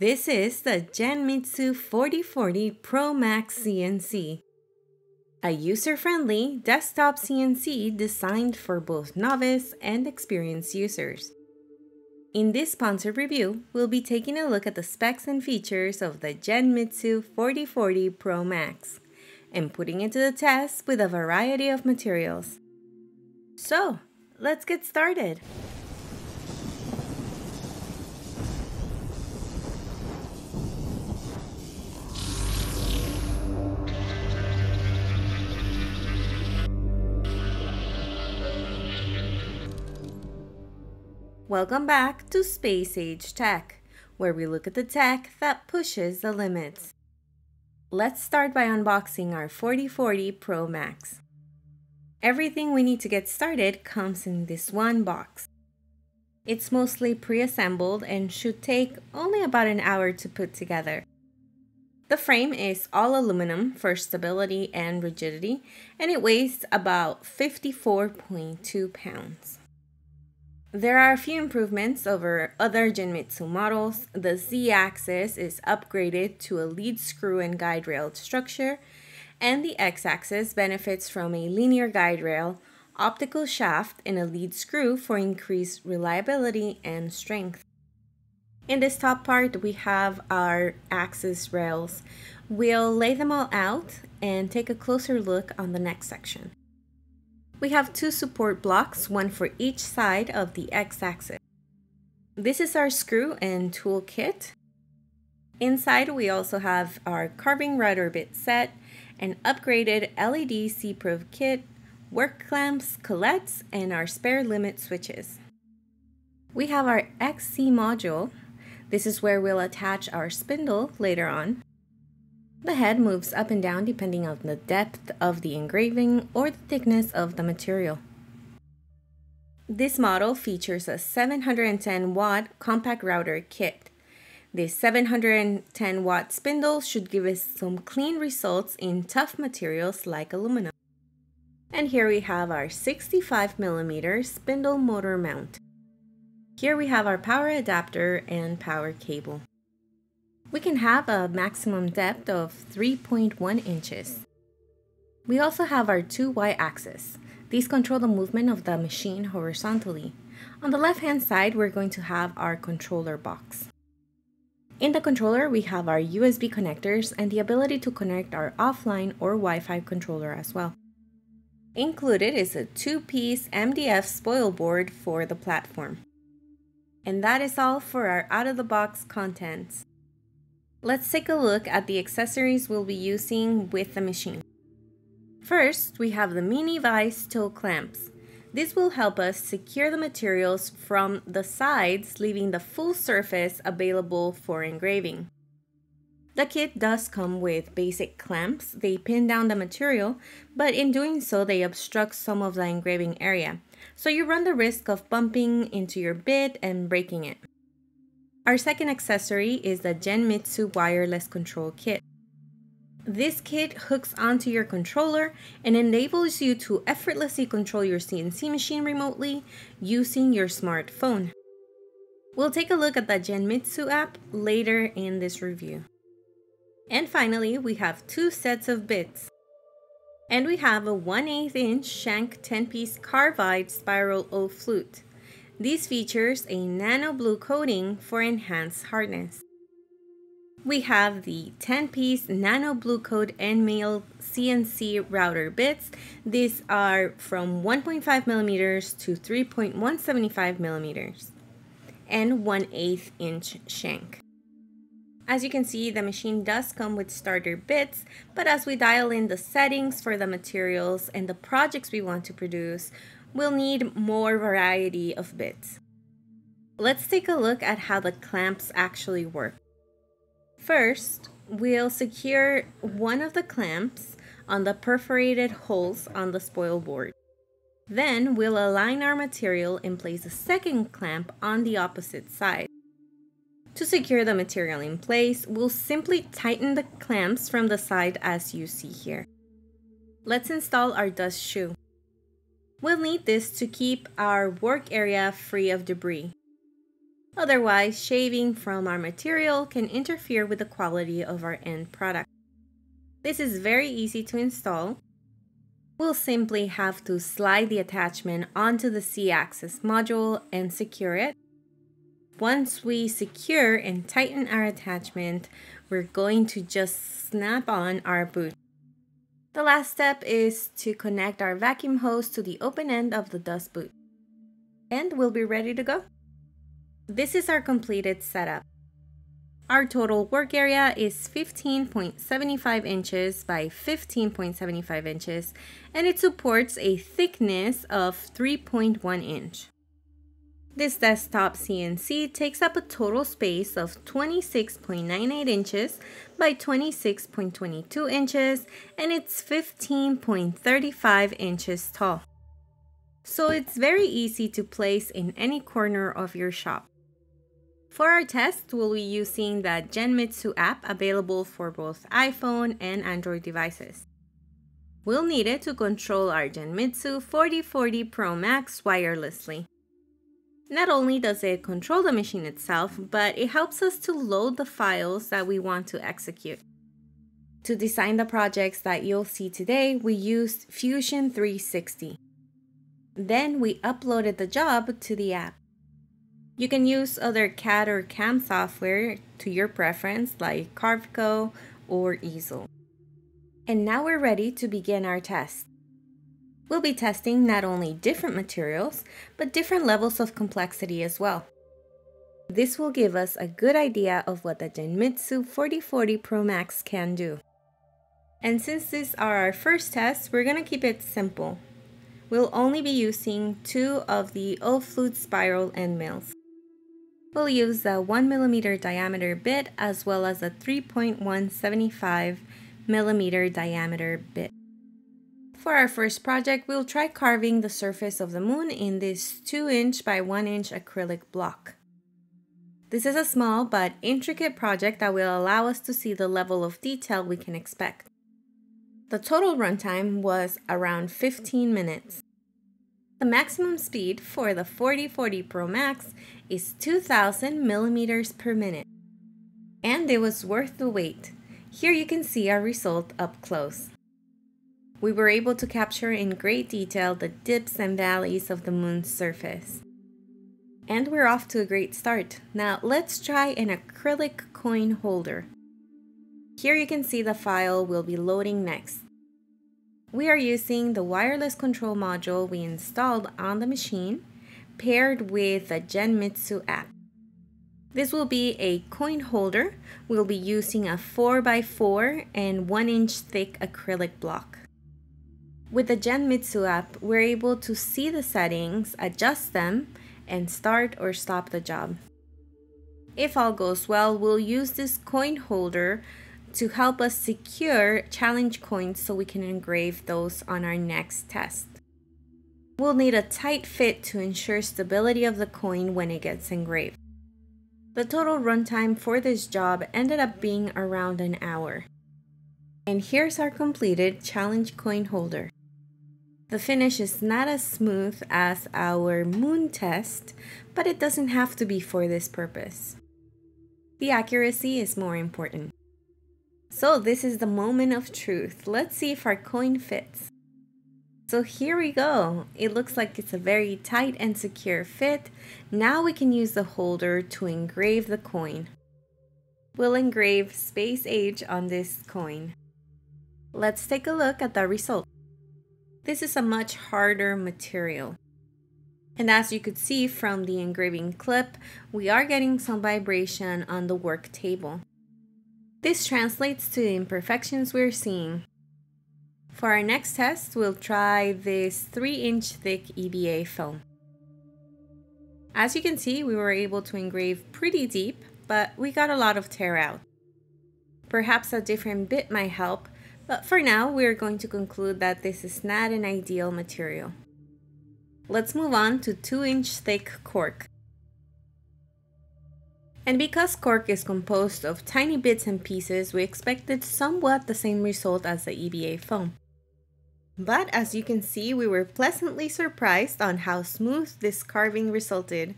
This is the Genmitsu 4040 Pro Max CNC, a user-friendly desktop CNC designed for both novice and experienced users. In this sponsored review, we'll be taking a look at the specs and features of the Genmitsu 4040 Pro Max and putting it to the test with a variety of materials. So, let's get started. Welcome back to Space Age Tech, where we look at the tech that pushes the limits. Let's start by unboxing our 4040 Pro Max. Everything we need to get started comes in this one box. It's mostly pre-assembled and should take only about an hour to put together. The frame is all aluminum for stability and rigidity, and it weighs about 54.2 pounds. There are a few improvements over other Genmitsu models. The Z-axis is upgraded to a lead screw and guide rail structure, and the X-axis benefits from a linear guide rail, optical shaft, and a lead screw for increased reliability and strength. In this top part, we have our axis rails. We'll lay them all out and take a closer look on the next section. We have two support blocks, one for each side of the x-axis. This is our screw and tool kit. Inside we also have our carving router bit set, an upgraded LED Z-Probe kit, work clamps, collets, and our spare limit switches. We have our XC module. This is where we'll attach our spindle later on. The head moves up and down depending on the depth of the engraving or the thickness of the material. This model features a 710 watt compact router kit. This 710 watt spindle should give us some clean results in tough materials like aluminum. And here we have our 65 millimeter spindle motor mount. Here we have our power adapter and power cable. We can have a maximum depth of 3.1 inches. We also have our two y-axes. These control the movement of the machine horizontally. On the left hand side, we're going to have our controller box. In the controller, we have our USB connectors and the ability to connect our offline or Wi-Fi controller as well. Included is a two-piece MDF spoil board for the platform. And that is all for our out-of-the-box contents. Let's take a look at the accessories we'll be using with the machine. First, we have the mini vise toe clamps. This will help us secure the materials from the sides, leaving the full surface available for engraving. The kit does come with basic clamps. They pin down the material, but in doing so, they obstruct some of the engraving area. So you run the risk of bumping into your bit and breaking it. Our second accessory is the Genmitsu Wireless Control Kit. This kit hooks onto your controller and enables you to effortlessly control your CNC machine remotely using your smartphone. We'll take a look at the Genmitsu app later in this review. And finally, we have two sets of bits. And we have a 1 8 inch shank 10 piece carbide spiral O flute. This features a nano blue coating for enhanced hardness. We have the 10-piece nano blue coat end mill CNC router bits. These are from 1.5 millimeters to 3.175 millimeters and 1 8 inch shank. As you can see, the machine does come with starter bits, but as we dial in the settings for the materials and the projects we want to produce, we'll need more variety of bits. Let's take a look at how the clamps actually work. First, we'll secure one of the clamps on the perforated holes on the spoil board. Then we'll align our material and place a second clamp on the opposite side. To secure the material in place, we'll simply tighten the clamps from the side as you see here. Let's install our dust shoe. We'll need this to keep our work area free of debris. Otherwise, shaving from our material can interfere with the quality of our end product. This is very easy to install. We'll simply have to slide the attachment onto the Z-axis module and secure it. Once we secure and tighten our attachment, we're going to just snap on our boot. The last step is to connect our vacuum hose to the open end of the dust boot. And we'll be ready to go. This is our completed setup. Our total work area is 15.75 inches by 15.75 inches and it supports a thickness of 3.1 inch. This desktop CNC takes up a total space of 26.98 inches by 26.22 inches and it's 15.35 inches tall. So it's very easy to place in any corner of your shop. For our test, we'll be using the Genmitsu app available for both iPhone and Android devices. We'll need it to control our Genmitsu 4040 Pro Max wirelessly. Not only does it control the machine itself, but it helps us to load the files that we want to execute. To design the projects that you'll see today, we used Fusion 360. Then we uploaded the job to the app. You can use other CAD or CAM software to your preference like Carveco or Easel. And now we're ready to begin our test. We'll be testing not only different materials, but different levels of complexity as well. This will give us a good idea of what the Genmitsu 4040 Pro Max can do. And since these are our first tests, we're going to keep it simple. We'll only be using two of the O-Flute spiral end mills. We'll use a 1mm diameter bit as well as a 3.175mm diameter bit. For our first project, we'll try carving the surface of the moon in this 2 inch by 1 inch acrylic block. This is a small but intricate project that will allow us to see the level of detail we can expect. The total runtime was around 15 minutes. The maximum speed for the 4040 Pro Max is 2000 millimeters per minute. And it was worth the wait. Here you can see our result up close we were able to capture in great detail the dips and valleys of the moon's surface. And we're off to a great start. Now let's try an acrylic coin holder. Here you can see the file we'll be loading next. We are using the wireless control module we installed on the machine paired with the Genmitsu app. This will be a coin holder. We'll be using a 4x4 and 1 inch thick acrylic block. With the Genmitsu app, we're able to see the settings, adjust them, and start or stop the job. If all goes well, we'll use this coin holder to help us secure challenge coins so we can engrave those on our next test. We'll need a tight fit to ensure stability of the coin when it gets engraved. The total runtime for this job ended up being around an hour. And here's our completed challenge coin holder. The finish is not as smooth as our moon test, but it doesn't have to be for this purpose. The accuracy is more important. So this is the moment of truth. Let's see if our coin fits. So here we go. It looks like it's a very tight and secure fit. Now we can use the holder to engrave the coin. We'll engrave space age on this coin. Let's take a look at the result. This is a much harder material. And as you could see from the engraving clip, we are getting some vibration on the work table. This translates to the imperfections we're seeing. For our next test, we'll try this 3 inch thick EVA foam. As you can see, we were able to engrave pretty deep, but we got a lot of tear out. Perhaps a different bit might help, but for now, we are going to conclude that this is not an ideal material. Let's move on to 2 inch thick cork. And because cork is composed of tiny bits and pieces, we expected somewhat the same result as the EVA foam. But as you can see, we were pleasantly surprised on how smooth this carving resulted.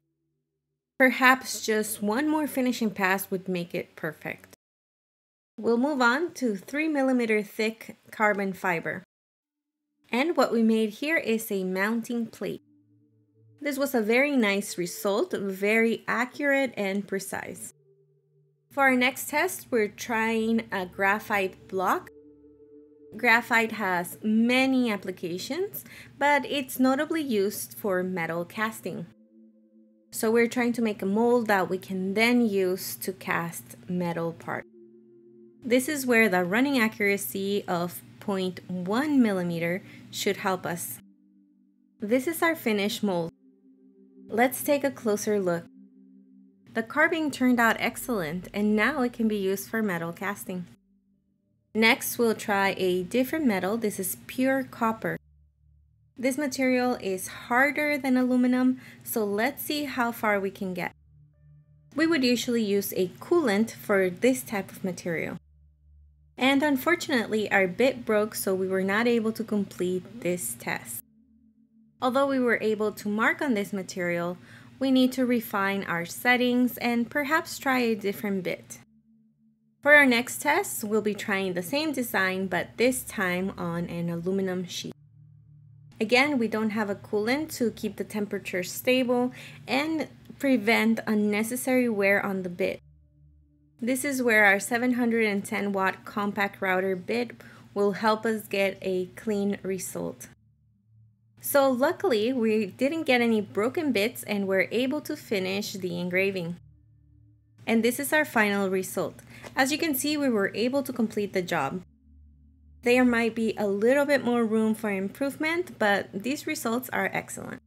Perhaps just one more finishing pass would make it perfect. We'll move on to 3 millimeter thick carbon fiber. And what we made here is a mounting plate. This was a very nice result, very accurate and precise. For our next test, we're trying a graphite block. Graphite has many applications, but it's notably used for metal casting. So we're trying to make a mold that we can then use to cast metal parts. This is where the running accuracy of 0.1 millimeter should help us. This is our finished mold. Let's take a closer look. The carving turned out excellent and now it can be used for metal casting. Next, we'll try a different metal. This is pure copper. This material is harder than aluminum, so let's see how far we can get. We would usually use a coolant for this type of material. Unfortunately, our bit broke, so we were not able to complete this test. Although we were able to mark on this material, we need to refine our settings and perhaps try a different bit. For our next test, we'll be trying the same design, but this time on an aluminum sheet. Again, we don't have a coolant to keep the temperature stable and prevent unnecessary wear on the bit. This is where our 710 watt compact router bit will help us get a clean result. So luckily, we didn't get any broken bits and we're able to finish the engraving. And this is our final result. As you can see, we were able to complete the job. There might be a little bit more room for improvement, but these results are excellent.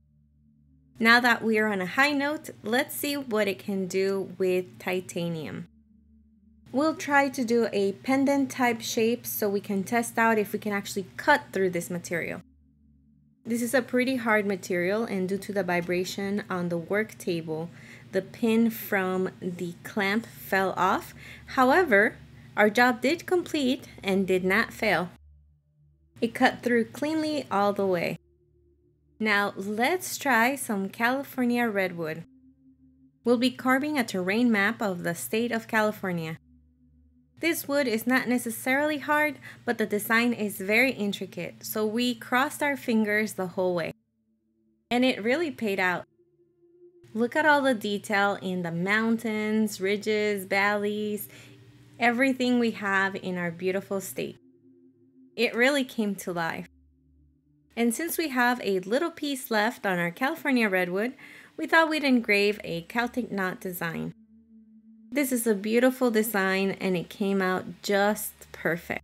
Now that we are on a high note, let's see what it can do with titanium. We'll try to do a pendant type shape so we can test out if we can actually cut through this material. This is a pretty hard material and due to the vibration on the work table, the pin from the clamp fell off. However, our job did complete and did not fail. It cut through cleanly all the way. Now let's try some California redwood. We'll be carving a terrain map of the state of California. This wood is not necessarily hard, but the design is very intricate, so we crossed our fingers the whole way. And it really paid out. Look at all the detail in the mountains, ridges, valleys, everything we have in our beautiful state. It really came to life. And since we have a little piece left on our California redwood, we thought we'd engrave a Celtic knot design. This is a beautiful design and it came out just perfect.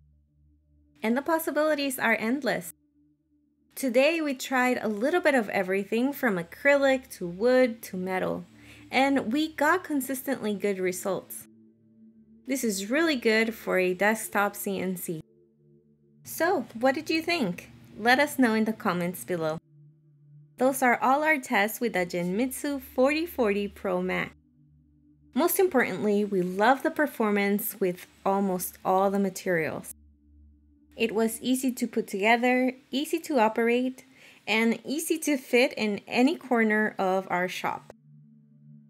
And the possibilities are endless. Today we tried a little bit of everything from acrylic to wood to metal, and we got consistently good results. This is really good for a desktop CNC. So, what did you think? Let us know in the comments below. Those are all our tests with the Genmitsu 4040 Pro Max. Most importantly, we love the performance with almost all the materials. It was easy to put together, easy to operate, and easy to fit in any corner of our shop.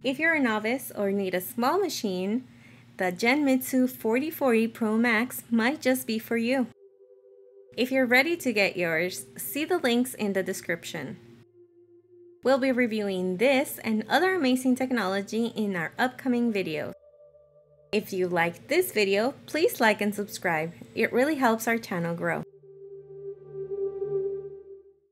If you're a novice or need a small machine, the Genmitsu 4040 Pro Max might just be for you. If you're ready to get yours, see the links in the description. We'll be reviewing this and other amazing technology in our upcoming videos. If you liked this video, please like and subscribe. It really helps our channel grow.